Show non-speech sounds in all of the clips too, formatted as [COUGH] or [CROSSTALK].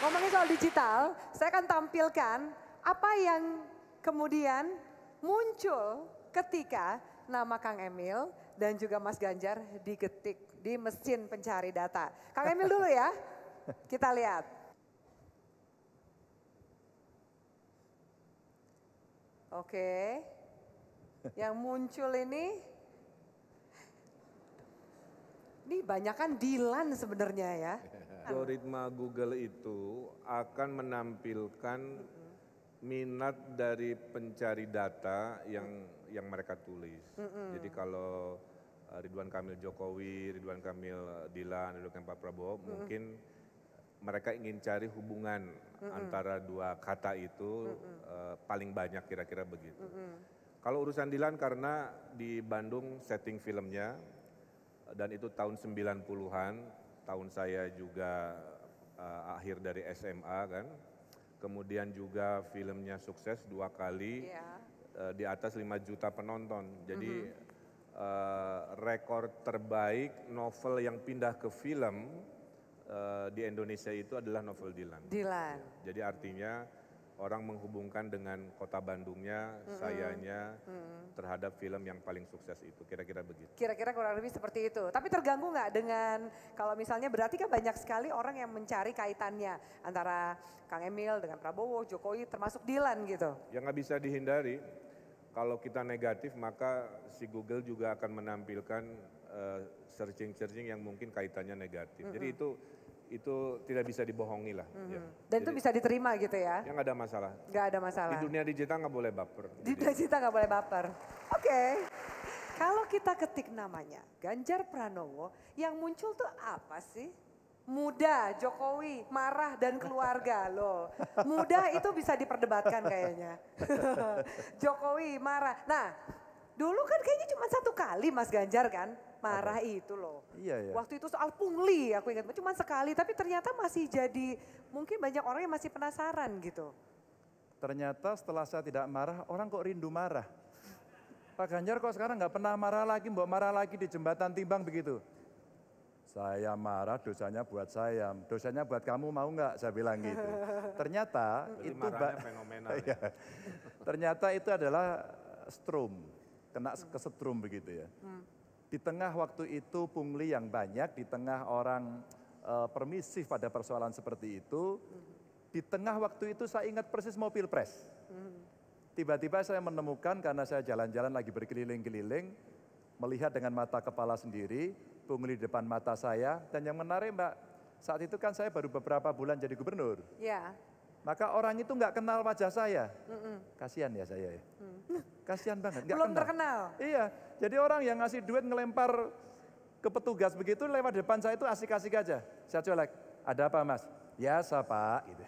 Ngomongin soal digital, saya akan tampilkan apa yang kemudian muncul ketika nama Kang Emil dan juga Mas Ganjar diketik di mesin pencari data. Kang Emil dulu ya, kita lihat. Oke, yang muncul ini, ini banyak kan Dilan sebenarnya ya. Algoritma Google itu akan menampilkan minat dari pencari data yang yang mereka tulis. Jadi kalau uh, Ridwan Kamil Jokowi, Ridwan Kamil uh, Dilan, Ridwan Kamil Pak Prabowo, mungkin mereka ingin cari hubungan antara dua kata itu uh, paling banyak kira-kira begitu. Kalau urusan Dilan karena di Bandung setting filmnya dan itu tahun 90-an, tahun saya juga uh, akhir dari SMA kan. Kemudian juga filmnya sukses dua kali Iya. uh, di atas 5 juta penonton. Jadi uh, rekor terbaik novel yang pindah ke film uh, di Indonesia itu adalah novel Dilan. Dilan. Jadi artinya orang menghubungkan dengan kota Bandungnya, sayanya terhadap film yang paling sukses itu. Kira-kira begitu. Kira-kira kurang lebih seperti itu. Tapi terganggu nggak dengan kalau misalnya berarti kan banyak sekali orang yang mencari kaitannya antara Kang Emil dengan Prabowo, Jokowi, termasuk Dilan gitu. Yang nggak bisa dihindari, kalau kita negatif maka si Google juga akan menampilkan eh, searching-searching yang mungkin kaitannya negatif. Jadi itu itu tidak bisa dibohongi lah. ya. Dan itu bisa diterima gitu ya. Yang nggak ada masalah. Nggak ada masalah. Di dunia digital nggak boleh baper. Di Jadi, kita nggak boleh baper. Oke. Kalau kita ketik namanya Ganjar Pranowo, yang muncul tuh apa sih? Muda, Jokowi, marah dan keluarga [LAUGHS] loh. Muda itu bisa diperdebatkan kayaknya. [LAUGHS] Jokowi marah. Nah, dulu kan kayaknya cuma satu kali Mas Ganjar kan marah itu loh. Iya, iya. Waktu itu soal pungli aku ingat, cuma sekali tapi ternyata masih jadi mungkin banyak orang yang masih penasaran gitu. Ternyata setelah saya tidak marah, orang kok rindu marah. Pak Ganjar kok sekarang nggak pernah marah lagi, mbok marah lagi di jembatan timbang begitu. Saya marah, dosanya buat saya, dosanya buat kamu mau nggak? Saya bilang gitu. [LAUGHS] Ternyata Berarti itu fenomenal. [LAUGHS] Iya. Ternyata itu adalah strum, kena kesetrum begitu ya. Di tengah waktu itu pungli yang banyak, di tengah orang eh, permisif pada persoalan seperti itu, di tengah waktu itu saya ingat persis mau pilpres. Tiba-tiba saya menemukan karena saya jalan-jalan lagi berkeliling-keliling, melihat dengan mata kepala sendiri, pungli di depan mata saya, dan yang menarik mbak, saat itu kan saya baru beberapa bulan jadi gubernur. Ya, Maka orang itu nggak kenal wajah saya. Kasihan ya saya ya. [LAUGHS] Kasihan banget. nggak belum kenal. terkenal. Iya, jadi orang yang ngasih duit ngelempar ke petugas begitu lewat depan saya itu asik-asik aja. Saya colek, ada apa mas? Biasa pak. Gitu.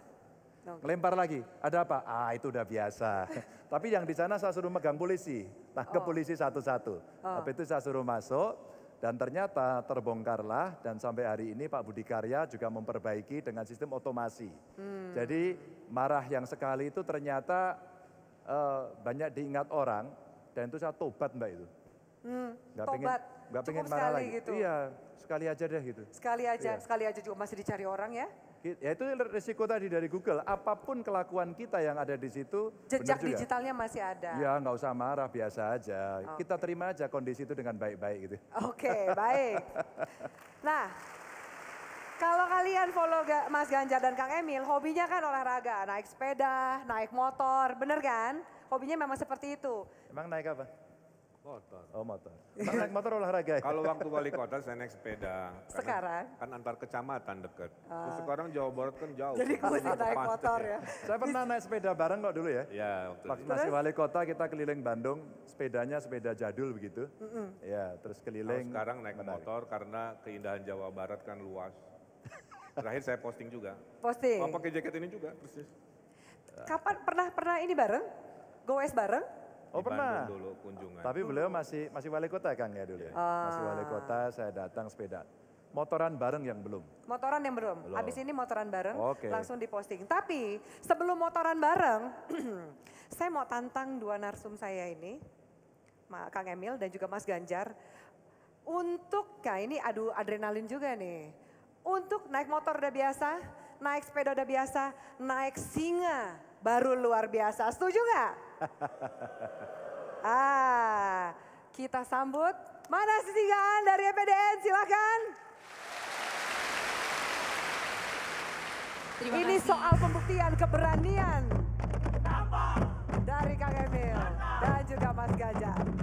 Oke. Ngelempar lagi, ada apa? Ah itu udah biasa. [LAUGHS] Tapi yang di sana saya suruh megang polisi, tangkap Oh. polisi satu-satu. Habis itu saya suruh masuk, dan ternyata terbongkarlah dan sampai hari ini Pak Budi Karya juga memperbaiki dengan sistem otomasi. Hmm. Jadi marah yang sekali itu ternyata eh, banyak diingat orang dan itu saya tobat mbak itu. Hmm, pengen, tobat, nggak pengen marah sekali lagi. gitu. Iya, sekali aja deh gitu. Sekali aja, Iya. sekali aja juga masih dicari orang ya. Ya itu risiko tadi dari Google. Apa pun kelakuan kita yang ada di situ, Jejak digitalnya masih ada. Ya nggak usah marah, biasa aja. Kita terima aja kondisi itu dengan baik-baik gitu. Oke, baik. [LAUGHS] Nah, kalau kalian follow Mas Ganjar dan Kang Emil, hobinya kan olahraga, naik sepeda, naik motor, bener kan? Hobinya memang seperti itu. Emang naik apa? Motor. Oh motor. Naik motor olahraga ya? Kalau waktu wali kota saya naik sepeda. Karena Sekarang? Kan antar kecamatan deket. Terus sekarang Jawa Barat kan jauh. Jadi gue sih naik pantai. motor ya. Saya pernah naik sepeda bareng kok dulu ya. Ya, waktu masih wali kota kita keliling Bandung, sepedanya sepeda jadul begitu. Ya, terus Kalau keliling. sekarang naik menarik. motor karena keindahan Jawa Barat kan luas. Terakhir saya posting juga. Posting. Oh, pakai jaket ini juga persis. Kapan pernah pernah ini bareng? Goes bareng? Oh Di pernah. Bandung dulu kunjungan. Tapi beliau masih masih wali kota Kang ya dulu ya. Masih wali kota, saya datang sepeda. Motoran bareng yang belum. Motoran yang belum. Belum. Habis ini motoran bareng, Oke. langsung diposting. Tapi sebelum motoran bareng, [CLEARS THROAT] saya mau tantang dua narsum saya ini, Kang Emil dan juga Mas Ganjar, untuk, nah ini adu adrenalin juga nih. Untuk naik motor udah biasa, naik sepeda udah biasa, naik singa baru luar biasa. Setuju nggak? [LAUGHS] ah, kita sambut mana singaan dari EPDN silakan. Terima Ini kasih. soal pembuktian keberanian dari Kang Emil dan juga Mas Ganjar.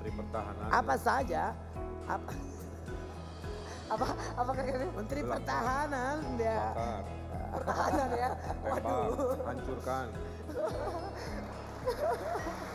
Menteri Pertahanan. Apa saja? Apa, Apa apa Emil? Menteri Pertahanan ya. Bakar, Pertahanan ya. tembak, hancurkan. [LAUGHS]